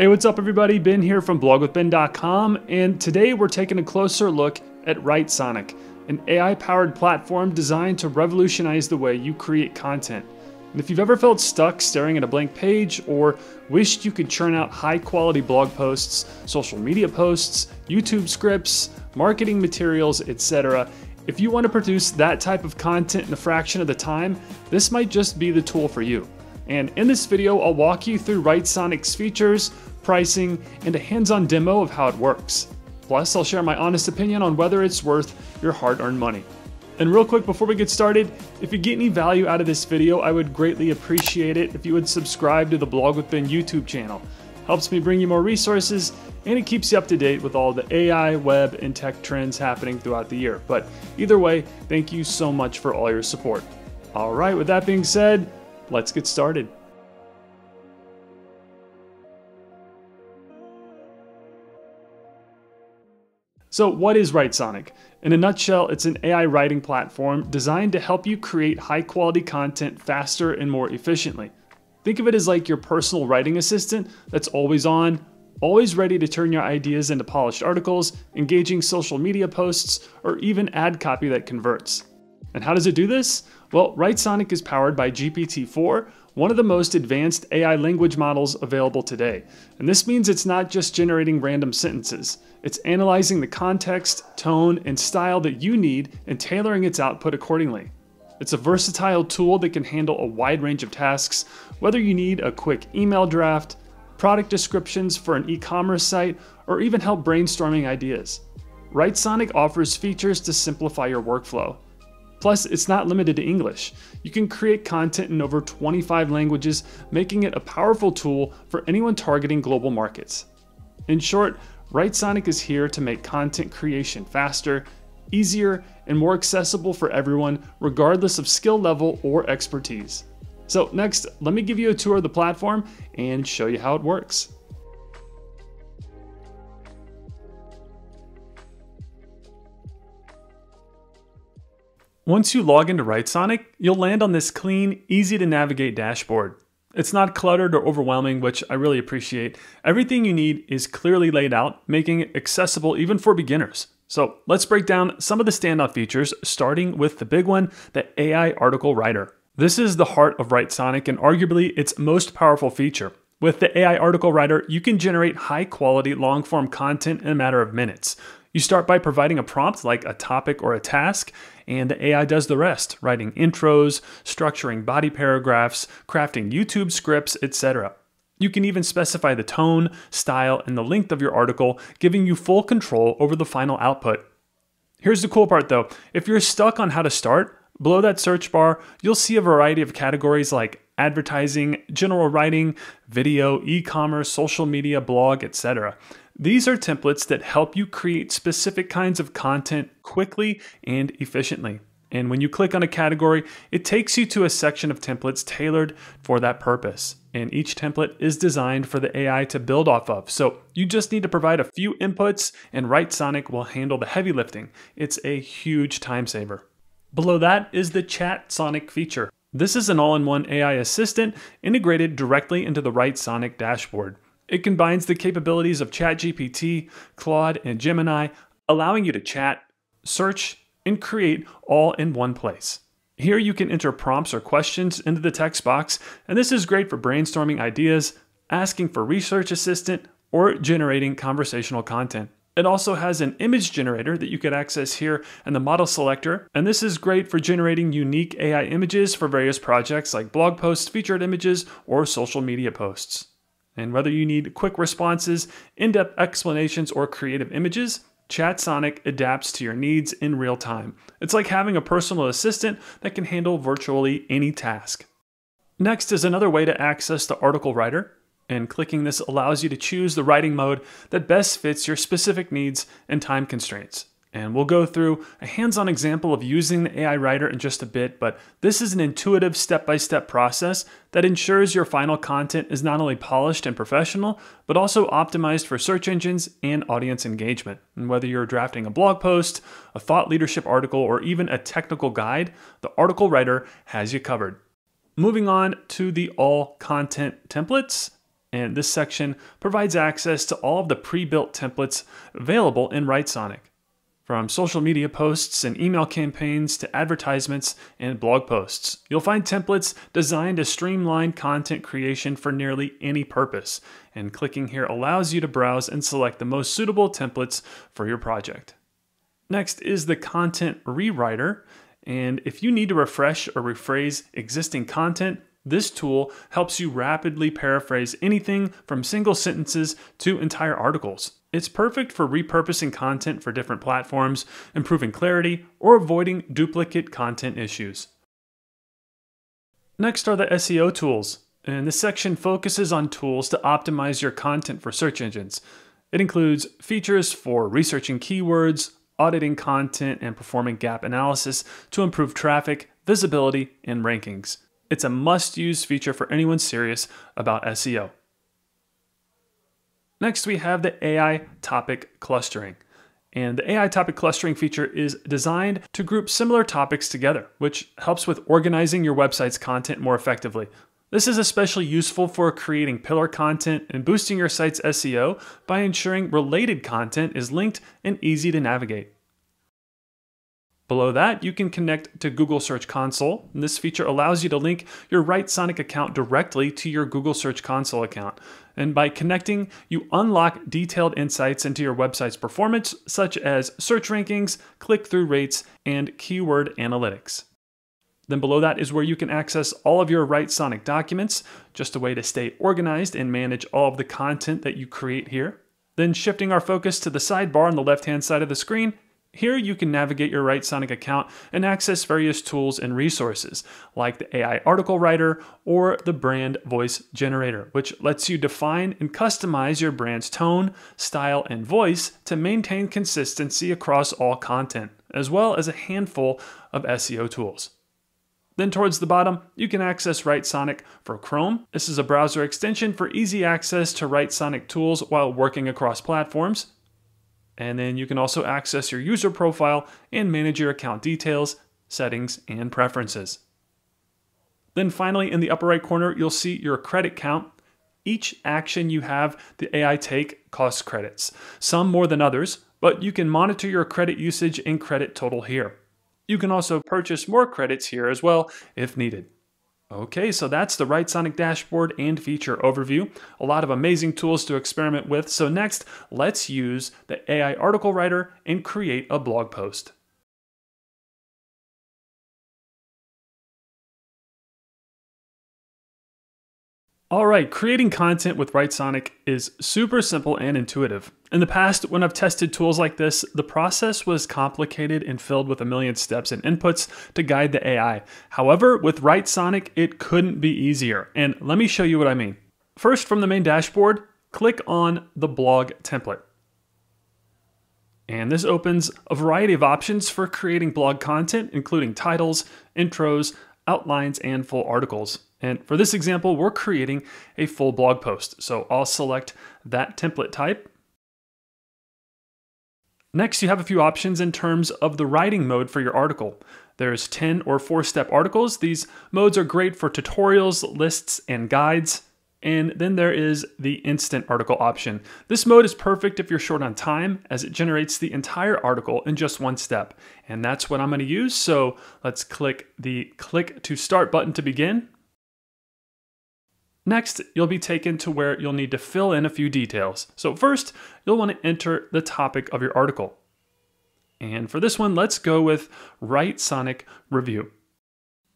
Hey, what's up, everybody? Ben here from blogwithben.com, and today we're taking a closer look at Writesonic, an AI powered platform designed to revolutionize the way you create content. And if you've ever felt stuck staring at a blank page or wished you could churn out high quality blog posts, social media posts, YouTube scripts, marketing materials, etc., if you want to produce that type of content in a fraction of the time, this might just be the tool for you. And in this video, I'll walk you through Writesonic's features, pricing, and a hands-on demo of how it works. Plus, I'll share my honest opinion on whether it's worth your hard-earned money. And real quick before we get started, if you get any value out of this video, I would greatly appreciate it if you would subscribe to the Blog with Ben YouTube channel. Helps me bring you more resources, and it keeps you up to date with all the AI, web, and tech trends happening throughout the year. But either way, thank you so much for all your support. All right, with that being said, let's get started. So what is Writesonic? In a nutshell, it's an AI writing platform designed to help you create high quality content faster and more efficiently. Think of it as like your personal writing assistant that's always on, always ready to turn your ideas into polished articles, engaging social media posts, or even ad copy that converts. And how does it do this? Well, Writesonic is powered by GPT-4, one of the most advanced AI language models available today. And this means it's not just generating random sentences. It's analyzing the context, tone, and style that you need and tailoring its output accordingly. It's a versatile tool that can handle a wide range of tasks, whether you need a quick email draft, product descriptions for an e-commerce site, or even help brainstorming ideas. Writesonic offers features to simplify your workflow. Plus, it's not limited to English. You can create content in over 25 languages, making it a powerful tool for anyone targeting global markets. In short, Writesonic is here to make content creation faster, easier, and more accessible for everyone, regardless of skill level or expertise. So next, let me give you a tour of the platform and show you how it works. Once you log into Writesonic, you'll land on this clean, easy to navigate dashboard. It's not cluttered or overwhelming, which I really appreciate. Everything you need is clearly laid out, making it accessible even for beginners. So let's break down some of the standout features, starting with the big one, the AI article writer. This is the heart of Writesonic and arguably its most powerful feature. With the AI article writer, you can generate high quality long form content in a matter of minutes. You start by providing a prompt like a topic or a task, and the AI does the rest, writing intros, structuring body paragraphs, crafting YouTube scripts, etc. You can even specify the tone, style, and the length of your article, giving you full control over the final output. Here's the cool part though if you're stuck on how to start, below that search bar, you'll see a variety of categories like advertising, general writing, video, e commerce, social media, blog, etc. These are templates that help you create specific kinds of content quickly and efficiently. And when you click on a category, it takes you to a section of templates tailored for that purpose. And each template is designed for the AI to build off of. So you just need to provide a few inputs and Writesonic will handle the heavy lifting. It's a huge time saver. Below that is the ChatSonic feature. This is an all-in-one AI assistant integrated directly into the Writesonic dashboard. It combines the capabilities of ChatGPT, Claude, and Gemini, allowing you to chat, search, and create all in one place. Here you can enter prompts or questions into the text box, and this is great for brainstorming ideas, asking for research assistant, or generating conversational content. It also has an image generator that you can access here and the model selector, and this is great for generating unique AI images for various projects like blog posts, featured images, or social media posts. And whether you need quick responses, in-depth explanations, or creative images, ChatSonic adapts to your needs in real time. It's like having a personal assistant that can handle virtually any task. Next is another way to access the article writer, and clicking this allows you to choose the writing mode that best fits your specific needs and time constraints. And we'll go through a hands-on example of using the AI Writer in just a bit, but this is an intuitive step-by-step process that ensures your final content is not only polished and professional, but also optimized for search engines and audience engagement. And whether you're drafting a blog post, a thought leadership article, or even a technical guide, the Article Writer has you covered. Moving on to the all content templates, And this section provides access to all of the pre-built templates available in Writesonic. From social media posts and email campaigns to advertisements and blog posts, you'll find templates designed to streamline content creation for nearly any purpose. And clicking here allows you to browse and select the most suitable templates for your project. Next is the content rewriter. And if you need to refresh or rephrase existing content, this tool helps you rapidly paraphrase anything from single sentences to entire articles. It's perfect for repurposing content for different platforms, improving clarity, or avoiding duplicate content issues. Next are the SEO tools, and this section focuses on tools to optimize your content for search engines. It includes features for researching keywords, auditing content, and performing gap analysis to improve traffic, visibility, and rankings. It's a must use feature for anyone serious about SEO. Next, we have the AI topic clustering. And the AI topic clustering feature is designed to group similar topics together, which helps with organizing your website's content more effectively. This is especially useful for creating pillar content and boosting your site's SEO by ensuring related content is linked and easy to navigate. Below that, you can connect to Google Search Console. And this feature allows you to link your Writesonic account directly to your Google Search Console account. And by connecting, you unlock detailed insights into your website's performance, such as search rankings, click through rates, and keyword analytics. Then below that is where you can access all of your Writesonic documents, just a way to stay organized and manage all of the content that you create here. Then shifting our focus to the sidebar on the left hand side of the screen, here you can navigate your Writesonic account and access various tools and resources, like the AI article writer or the brand voice generator, which lets you define and customize your brand's tone, style, and voice to maintain consistency across all content, as well as a handful of SEO tools. Then towards the bottom, you can access Writesonic for Chrome. This is a browser extension for easy access to Writesonic tools while working across platforms. And then you can also access your user profile and manage your account details, settings, and preferences. Then finally, in the upper right corner, you'll see your credit count. Each action you have the AI take costs credits, some more than others, but you can monitor your credit usage and credit total here. You can also purchase more credits here as well if needed. Okay, so that's the Writesonic dashboard and feature overview. A lot of amazing tools to experiment with. So next, let's use the AI article writer and create a blog post. All right, creating content with Writesonic is super simple and intuitive. In the past, when I've tested tools like this, the process was complicated and filled with a million steps and inputs to guide the AI. However, with Writesonic, it couldn't be easier. And let me show you what I mean. First, from the main dashboard, click on the blog template. And this opens a variety of options for creating blog content, including titles, intros, outlines, and full articles. And for this example, we're creating a full blog post. So I'll select that template type. Next, you have a few options in terms of the writing mode for your article. There's 10 or 4-step articles. These modes are great for tutorials, lists, and guides. And then there is the instant article option. This mode is perfect if you're short on time as it generates the entire article in just one step. And that's what I'm gonna use. So let's click the click to start button to begin. Next, you'll be taken to where you'll need to fill in a few details. So first, you'll want to enter the topic of your article. And for this one, let's go with Writesonic Review.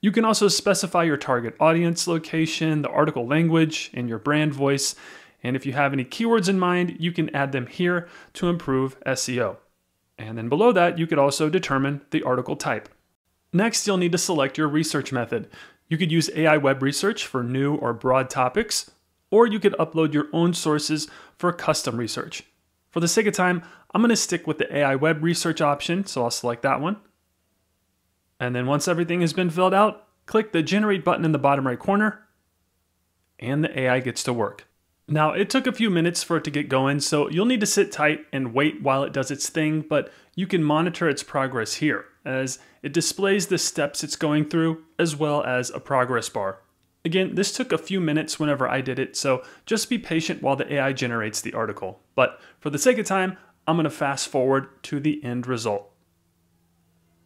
You can also specify your target audience location, the article language, and your brand voice. And if you have any keywords in mind, you can add them here to improve SEO. And then below that, you could also determine the article type. Next, you'll need to select your research method. You could use AI web research for new or broad topics, or you could upload your own sources for custom research. For the sake of time, I'm going to stick with the AI web research option, so I'll select that one. And then once everything has been filled out, click the generate button in the bottom right corner, and the AI gets to work. Now, it took a few minutes for it to get going, so you'll need to sit tight and wait while it does its thing, but you can monitor its progress here, as it displays the steps it's going through, as well as a progress bar. Again, this took a few minutes whenever I did it, so just be patient while the AI generates the article. But for the sake of time, I'm going to fast forward to the end result.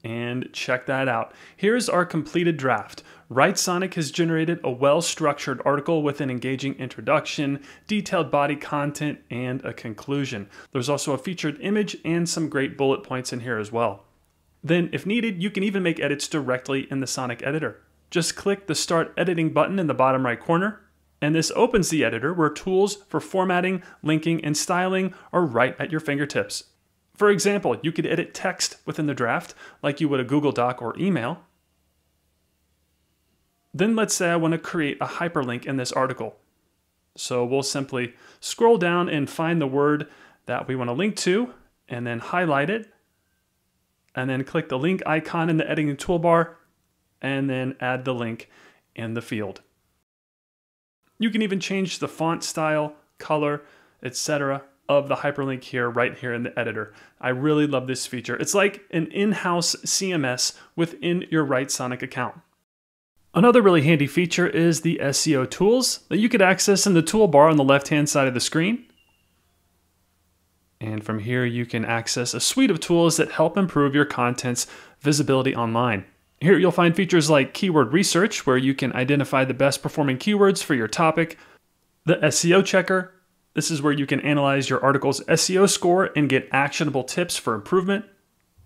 And check that out. Here's our completed draft. Writesonic has generated a well-structured article with an engaging introduction, detailed body content, and a conclusion. There's also a featured image and some great bullet points in here as well. Then, if needed, you can even make edits directly in the Sonic editor. Just click the Start Editing button in the bottom right corner, and this opens the editor where tools for formatting, linking, and styling are right at your fingertips. For example, you could edit text within the draft like you would a Google Doc or email. Then let's say I want to create a hyperlink in this article. So we'll simply scroll down and find the word that we want to link to and then highlight it and then click the link icon in the editing toolbar and then add the link in the field. You can even change the font style, color, etc of the hyperlink here, right here in the editor. I really love this feature. It's like an in-house CMS within your Writesonic account. Another really handy feature is the SEO tools that you could access in the toolbar on the left-hand side of the screen. And from here, you can access a suite of tools that help improve your content's visibility online. Here you'll find features like keyword research, where you can identify the best performing keywords for your topic, the SEO checker, this is where you can analyze your article's SEO score and get actionable tips for improvement.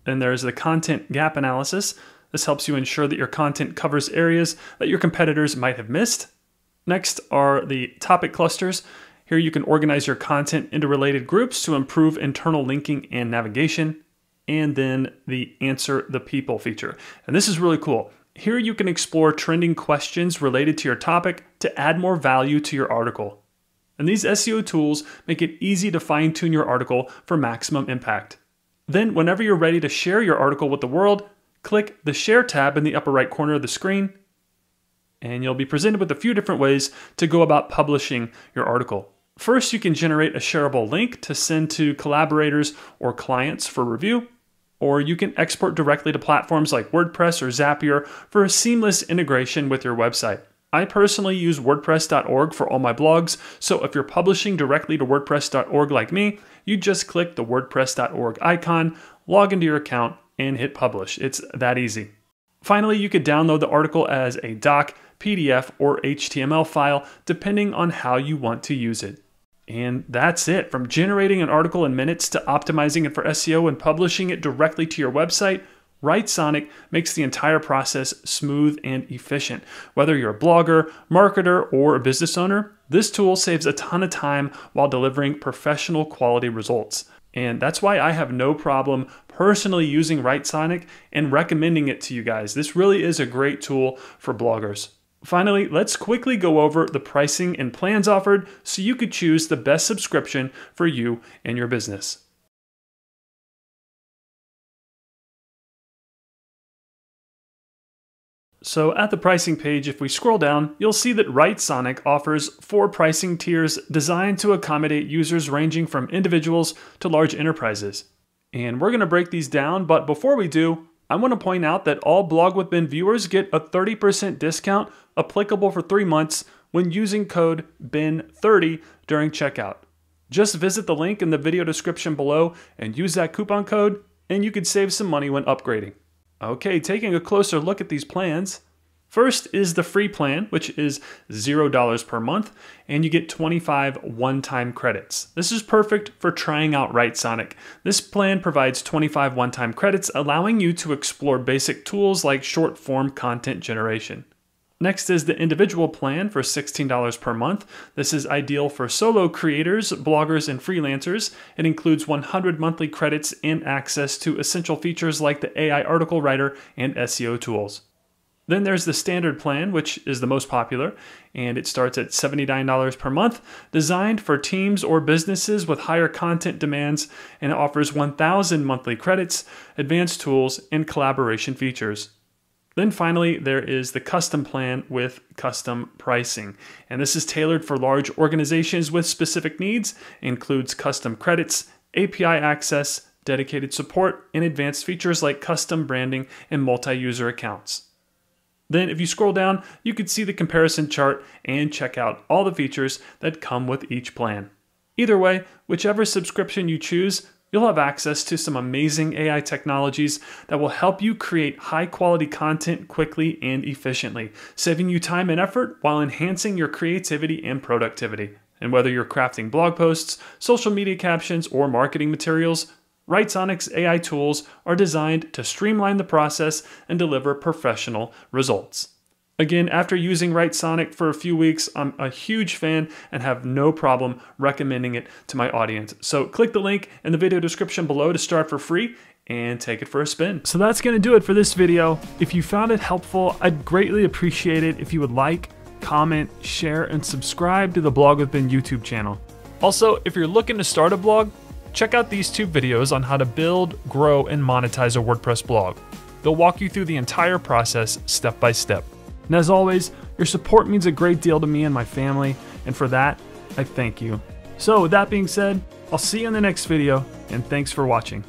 Then there's the content gap analysis. This helps you ensure that your content covers areas that your competitors might have missed. Next are the topic clusters. Here you can organize your content into related groups to improve internal linking and navigation. And then the answer the people feature. And this is really cool. Here you can explore trending questions related to your topic to add more value to your article. And these SEO tools make it easy to fine tune your article for maximum impact. Then, whenever you're ready to share your article with the world, click the Share tab in the upper right corner of the screen, and you'll be presented with a few different ways to go about publishing your article. First, you can generate a shareable link to send to collaborators or clients for review, or you can export directly to platforms like WordPress or Zapier for a seamless integration with your website. I personally use WordPress.org for all my blogs, so if you're publishing directly to WordPress.org like me, you just click the WordPress.org icon, log into your account, and hit publish. It's that easy. Finally, you could download the article as a doc, PDF, or HTML file, depending on how you want to use it. And that's it. From generating an article in minutes to optimizing it for SEO and publishing it directly to your website, Writesonic makes the entire process smooth and efficient. Whether you're a blogger, marketer, or a business owner, this tool saves a ton of time while delivering professional quality results. And that's why I have no problem personally using Writesonic and recommending it to you guys. This really is a great tool for bloggers. Finally, let's quickly go over the pricing and plans offered so you could choose the best subscription for you and your business. So at the pricing page, if we scroll down, you'll see that Writesonic offers four pricing tiers designed to accommodate users ranging from individuals to large enterprises. And we're gonna break these down, but before we do, I wanna point out that all Blog with Ben viewers get a 30% discount applicable for three months when using code BEN30 during checkout. Just visit the link in the video description below and use that coupon code, and you could save some money when upgrading. Okay, taking a closer look at these plans. First is the free plan, which is $0 per month, and you get 25 one-time credits. This is perfect for trying out Writesonic. This plan provides 25 one-time credits, allowing you to explore basic tools like short-form content generation. Next is the individual plan for $16 per month. This is ideal for solo creators, bloggers, and freelancers. It includes 100 monthly credits and access to essential features like the AI article writer and SEO tools. Then there's the standard plan, which is the most popular, and it starts at $79 per month, designed for teams or businesses with higher content demands, and offers 1,000 monthly credits, advanced tools, and collaboration features. Then finally, there is the custom plan with custom pricing. And this is tailored for large organizations with specific needs, includes custom credits, API access, dedicated support, and advanced features like custom branding and multi-user accounts. Then if you scroll down, you can see the comparison chart and check out all the features that come with each plan. Either way, whichever subscription you choose, you'll have access to some amazing AI technologies that will help you create high quality content quickly and efficiently, saving you time and effort while enhancing your creativity and productivity. And whether you're crafting blog posts, social media captions, or marketing materials, Writesonic's AI tools are designed to streamline the process and deliver professional results. Again, after using Writesonic for a few weeks, I'm a huge fan and have no problem recommending it to my audience. So click the link in the video description below to start for free and take it for a spin. So that's gonna do it for this video. If you found it helpful, I'd greatly appreciate it if you would like, comment, share, and subscribe to the Blog with Ben YouTube channel. Also, if you're looking to start a blog, check out these two videos on how to build, grow, and monetize a WordPress blog. They'll walk you through the entire process step by step. And as always, your support means a great deal to me and my family, and for that, I thank you. So with that being said, I'll see you in the next video, and thanks for watching.